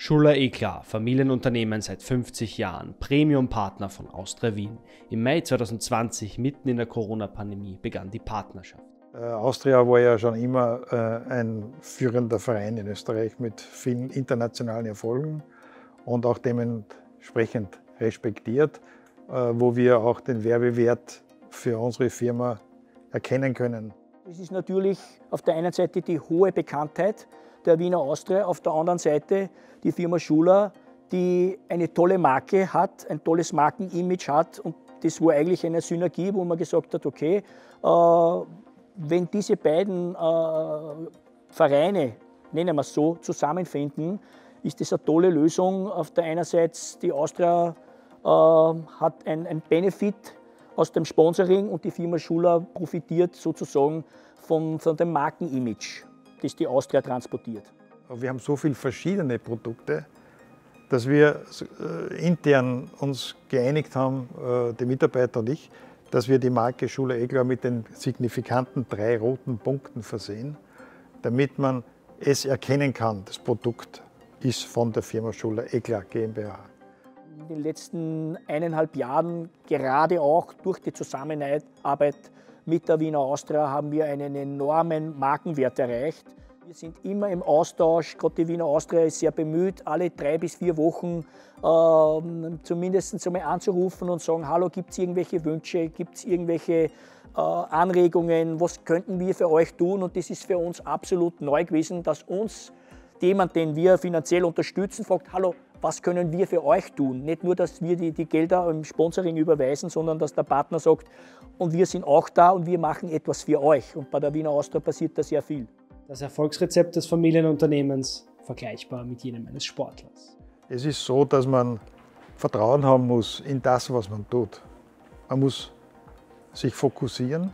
Schuller Eklar, Familienunternehmen seit 50 Jahren, Premium-Partner von Austria Wien. Im Mai 2020, mitten in der Corona-Pandemie, begann die Partnerschaft. Äh, Austria war ja schon immer äh, ein führender Verein in Österreich mit vielen internationalen Erfolgen und auch dementsprechend respektiert, äh, wo wir auch den Werbewert für unsere Firma erkennen können. Es ist natürlich auf der einen Seite die hohe Bekanntheit der Wiener Austria, auf der anderen Seite die Firma Schuler, die eine tolle Marke hat, ein tolles Markenimage hat. Und das war eigentlich eine Synergie, wo man gesagt hat, okay, äh, wenn diese beiden äh, Vereine, nennen wir es so, zusammenfinden, ist das eine tolle Lösung. Auf der einen Seite die Austria äh, hat ein, ein Benefit aus dem Sponsoring und die Firma Schuler profitiert sozusagen von, von dem Markenimage, das die Austria transportiert. Wir haben so viele verschiedene Produkte, dass wir äh, intern uns geeinigt haben, äh, die Mitarbeiter und ich, dass wir die Marke Schule Egler mit den signifikanten drei roten Punkten versehen, damit man es erkennen kann, das Produkt ist von der Firma Schule Egler GmbH. In den letzten eineinhalb Jahren, gerade auch durch die Zusammenarbeit mit der Wiener Austria, haben wir einen enormen Markenwert erreicht. Wir sind immer im Austausch, gerade die Wiener Austria ist sehr bemüht, alle drei bis vier Wochen äh, zumindest einmal anzurufen und sagen, hallo, gibt es irgendwelche Wünsche, gibt es irgendwelche äh, Anregungen, was könnten wir für euch tun? Und das ist für uns absolut neu gewesen, dass uns jemand, den wir finanziell unterstützen, fragt, hallo, was können wir für euch tun? Nicht nur, dass wir die, die Gelder im Sponsoring überweisen, sondern dass der Partner sagt, und wir sind auch da und wir machen etwas für euch. Und bei der Wiener Austria passiert da sehr viel das Erfolgsrezept des Familienunternehmens vergleichbar mit jenem eines Sportlers. Es ist so, dass man Vertrauen haben muss in das, was man tut. Man muss sich fokussieren,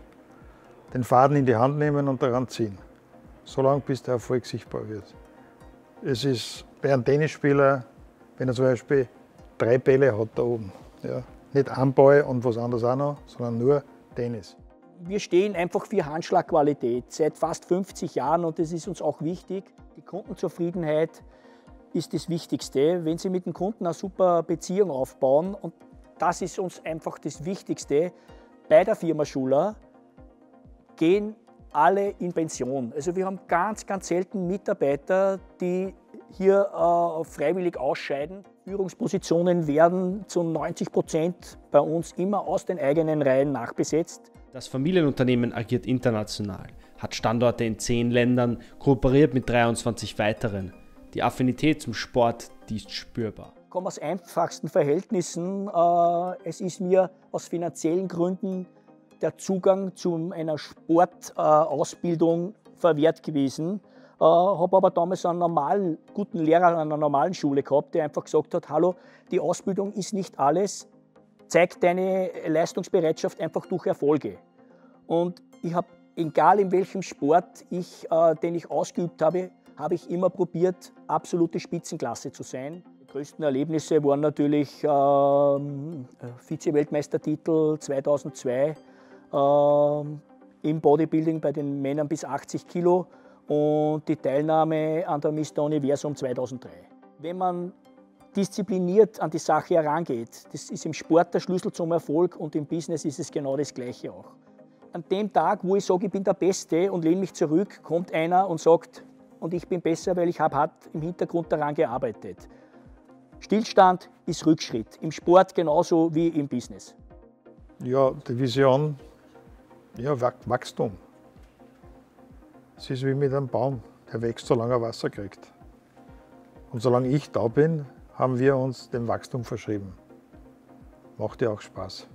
den Faden in die Hand nehmen und daran ziehen, solange bis der Erfolg sichtbar wird. Es ist bei einem Tennisspieler, wenn er zum Beispiel drei Bälle hat da oben, ja, nicht ein Ball und was anderes auch noch, sondern nur Tennis wir stehen einfach für Handschlagqualität seit fast 50 Jahren und das ist uns auch wichtig. Die Kundenzufriedenheit ist das Wichtigste. Wenn Sie mit dem Kunden eine super Beziehung aufbauen und das ist uns einfach das Wichtigste bei der Firma Schuler, gehen alle in Pension. Also wir haben ganz, ganz selten Mitarbeiter, die hier äh, freiwillig ausscheiden. Führungspositionen werden zu 90 Prozent bei uns immer aus den eigenen Reihen nachbesetzt. Das Familienunternehmen agiert international, hat Standorte in zehn Ländern, kooperiert mit 23 weiteren. Die Affinität zum Sport, die ist spürbar. Ich komme aus einfachsten Verhältnissen. Äh, es ist mir aus finanziellen Gründen der Zugang zu einer Sportausbildung verwehrt gewesen. Äh, habe aber damals einen normalen, guten Lehrer an einer normalen Schule gehabt, der einfach gesagt hat, hallo, die Ausbildung ist nicht alles, zeig deine Leistungsbereitschaft einfach durch Erfolge. Und ich habe, egal in welchem Sport ich, äh, den ich ausgeübt habe, habe ich immer probiert, absolute Spitzenklasse zu sein. Die größten Erlebnisse waren natürlich ähm, Vize-Weltmeistertitel 2002 ähm, im Bodybuilding bei den Männern bis 80 Kilo und die Teilnahme an der Mr. Universum 2003. Wenn man diszipliniert an die Sache herangeht. Das ist im Sport der Schlüssel zum Erfolg und im Business ist es genau das Gleiche auch. An dem Tag, wo ich sage, ich bin der Beste und lehne mich zurück, kommt einer und sagt, und ich bin besser, weil ich habe hart im Hintergrund daran gearbeitet. Stillstand ist Rückschritt, im Sport genauso wie im Business. Ja, die Vision, ja, Wachstum. Es ist wie mit einem Baum, der wächst, solange er Wasser kriegt. Und solange ich da bin, haben wir uns dem Wachstum verschrieben. Macht ja auch Spaß.